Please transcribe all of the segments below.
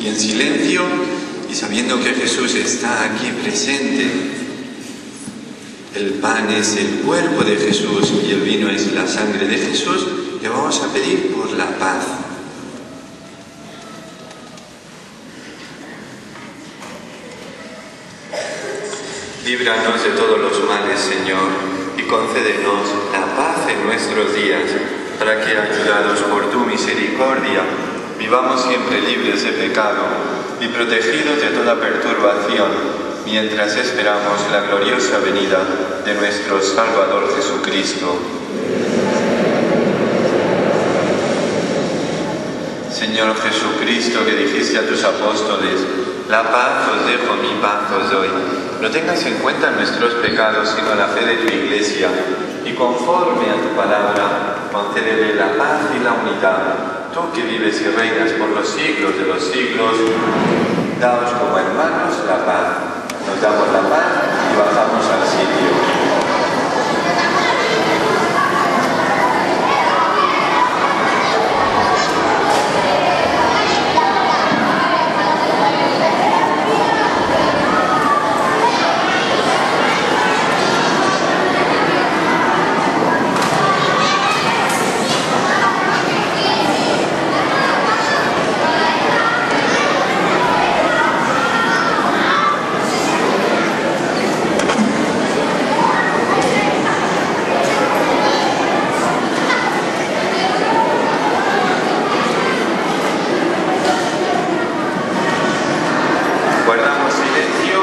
Y en silencio y sabiendo que Jesús está aquí presente, el pan es el cuerpo de Jesús y el vino es la sangre de Jesús, le vamos a pedir por la paz. Líbranos de todos los males, Señor, y concédenos la paz en nuestros días, para que, ayudados por tu misericordia, vivamos siempre libres de pecado y protegidos de toda perturbación, mientras esperamos la gloriosa venida de nuestro Salvador Jesucristo. Señor Jesucristo, que dijiste a tus apóstoles, la paz os dejo, mi paz os doy. No tengas en cuenta nuestros pecados, sino la fe de tu iglesia, y conforme a tu palabra, concédele la paz y la unidad. Tú que vives y reinas por los siglos de los siglos, daos como hermanos la paz. Nos damos la paz y bajamos al sitio. Guardamos silencio.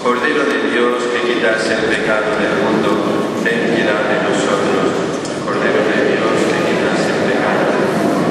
Cordero de Dios que quitas el pecado del mundo, ten piedad de nosotros. Cordero de Dios que quitas el pecado del mundo.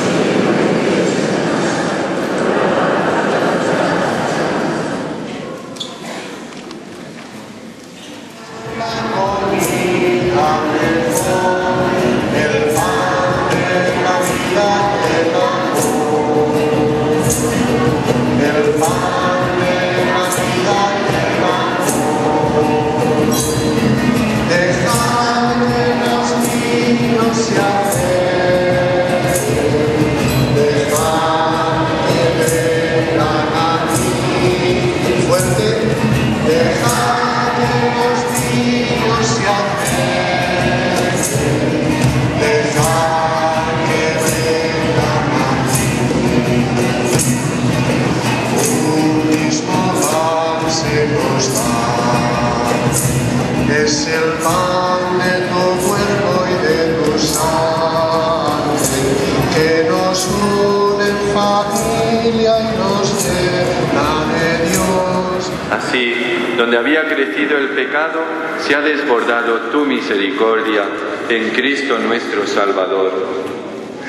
Así, donde había crecido el pecado, se ha desbordado tu misericordia en Cristo nuestro Salvador.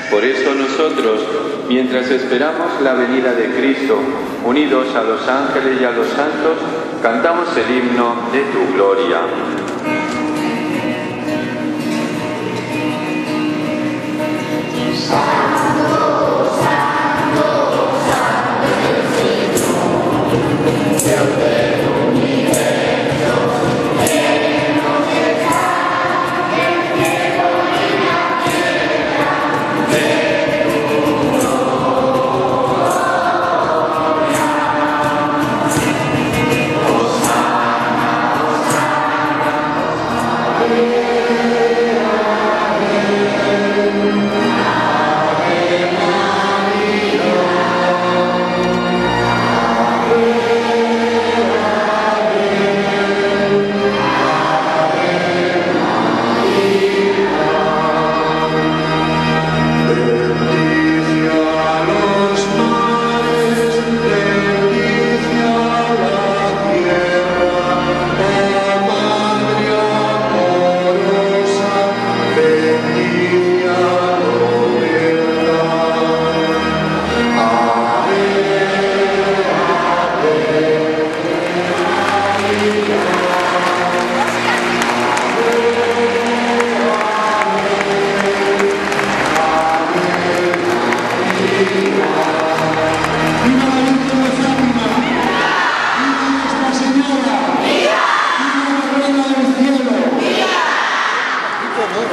Por eso nosotros, mientras esperamos la venida de Cristo, unidos a los ángeles y a los santos, cantamos el himno de tu gloria.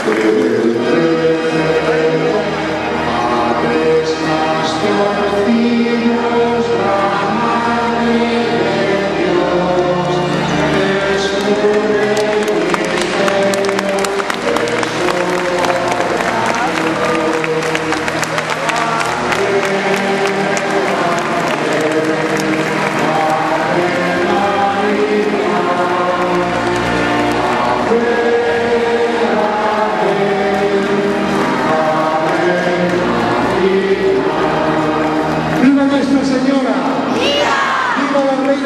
Obrigado.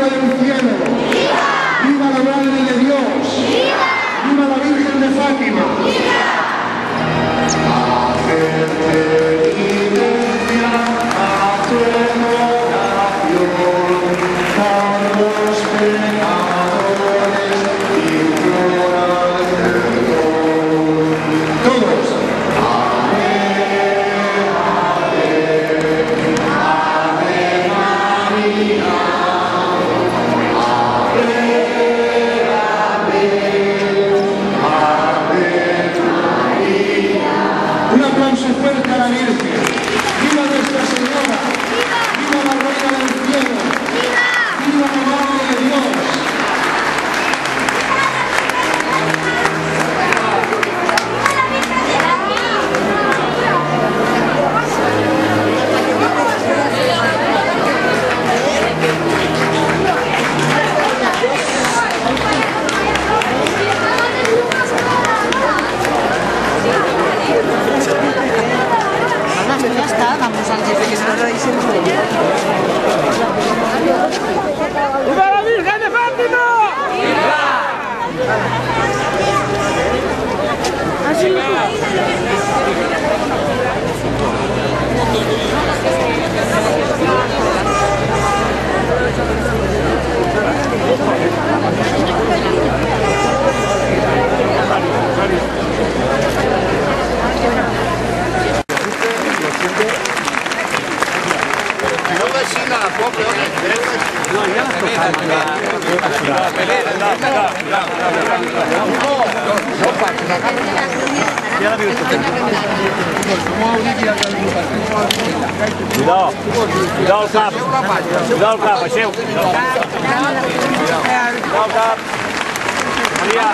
¡Viva la Reina del Cielo! ¡Viva! ¡Viva la Madre de Dios! ¡Viva! ¡Viva la Virgen de Fátima! ¡Viva! Um plancha. Cuidado, cuidado el cap, cuidado el cap, aixeu. Cuidado el cap. Maria,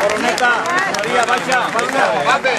coroneta, Maria, baixa, baixa. va bé.